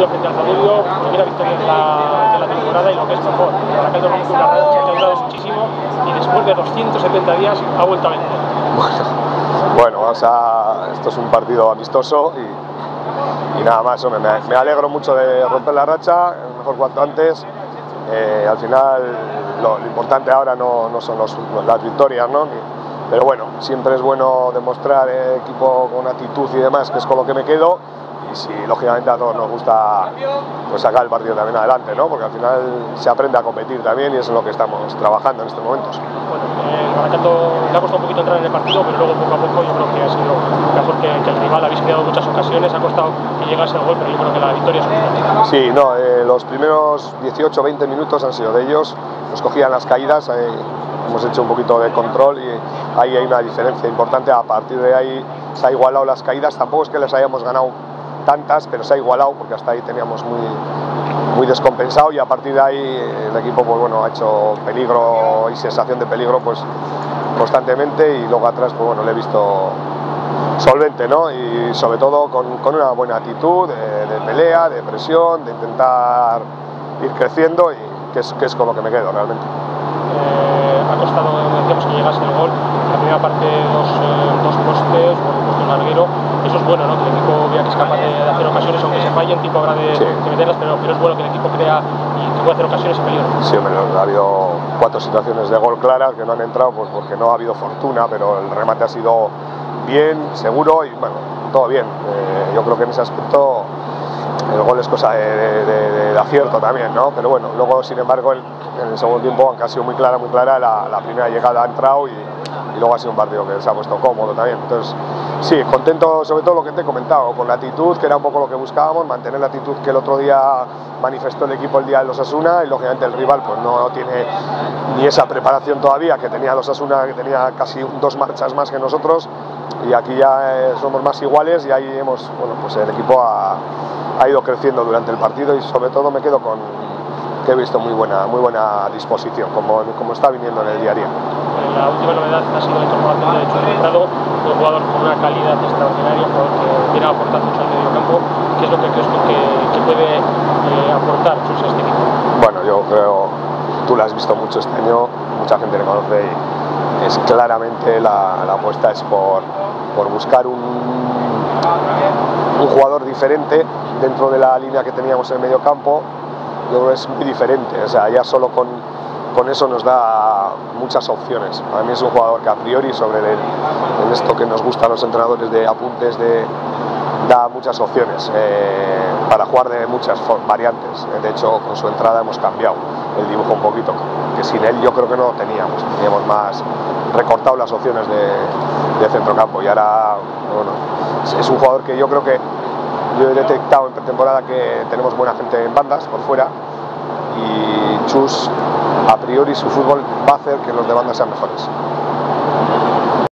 partido frente al Zamudio, primera victoria de la, de la temporada y lo que es mejor. Baracaldo rompe una racha que ha durado muchísimo y después de 270 días ha vuelto a vencer. Bueno, o sea, esto es un partido amistoso y, y nada más. Hombre, me, me, alegro mucho de romper la racha, mejor cuanto antes. Eh, al final, lo, lo, importante ahora no, no son los, las victorias, ¿no? Pero bueno, siempre es bueno demostrar eh, equipo con actitud y demás, que es con lo que me quedo y si lógicamente a todos nos gusta pues sacar el partido también adelante, ¿no? porque al final se aprende a competir también y eso es lo que estamos trabajando en estos momentos. Bueno, eh, le ha costado un poquito entrar en el partido, pero luego poco a poco yo creo que ha sido mejor que, que el rival, habéis creado muchas ocasiones, ha costado que llegase el gol, pero yo creo que la victoria es suficiente. Sí, no, eh, los primeros 18-20 minutos han sido de ellos, nos cogían las caídas, eh, hemos hecho un poquito de control y ahí hay una diferencia importante, a partir de ahí se ha igualado las caídas, tampoco es que les hayamos ganado tantas, pero se ha igualado porque hasta ahí teníamos muy, muy descompensado y a partir de ahí el equipo pues bueno, ha hecho peligro y sensación de peligro pues constantemente y luego atrás pues bueno, le he visto solvente ¿no? y sobre todo con, con una buena actitud de, de, pelea, de presión, de intentar ir creciendo y que es, que es con lo que me quedo realmente. Eh, ha costado, que el gol. En la primera parte dos, eh, dos postes, bueno, puesto un larguero. Eso es bueno, ¿no? Que el equipo vea que es capaz de, de hacer fallen, tipo habrá de, Sí. de meterlas, pero, pero es bueno que el equipo crea y que pueda hacer ocasiones en peligro. Sí, hombre, ha habido cuatro situaciones de gol claras que no han entrado pues porque no ha habido fortuna, pero el remate ha sido bien, seguro y bueno, todo bien. Eh, yo creo que en ese aspecto el gol es cosa de, de, de, de acierto también, ¿no? Pero bueno, luego sin embargo el, en el segundo tiempo, aunque ha sido muy clara, muy clara, la, la primera llegada ha entrado y, y, luego ha sido un partido que se ha puesto cómodo también. Entonces, sí, contento sobre todo lo que te he comentado, con la actitud, que era un poco lo que buscábamos, mantener la actitud que el otro día manifestó el equipo el día de los Asuna y lógicamente el rival pues no tiene ni esa preparación todavía que tenía los Asuna, que tenía casi dos marchas más que nosotros y aquí ya eh, somos más iguales y ahí hemos, bueno, pues el equipo ha, ha ido creciendo durante el partido y sobre todo me quedo con que he visto muy buena, muy buena disposición, como, como está viniendo en el día a día. La última novedad ha sido la incorporación de Chus Prado, un jugador con una calidad extraordinaria, un jugador que viene a aportar mucho al medio campo. ¿Qué es lo que crees que, que puede eh, aportar Chus a este equipo? Bueno, yo creo, tú lo has visto mucho este año, mucha gente le conoce y es claramente la, la apuesta es por, por buscar un, un jugador diferente dentro de la línea que teníamos en el medio campo, yo que es muy diferente, o sea, ya solo con, con eso nos da muchas opciones. A mí es un jugador que a priori sobre esto que nos gusta a los entrenadores de apuntes da muchas opciones eh, para jugar de muchas variantes. De hecho, con su entrada hemos cambiado el dibujo un poquito, que sin él yo creo que no lo teníamos. Teníamos más recortado las opciones de, de centrocampo y ahora es un jugador que yo creo que yo he detectado en pretemporada que tenemos buena gente en bandas por fuera y Chus a priori su fútbol va a hacer que los de banda sean mejores.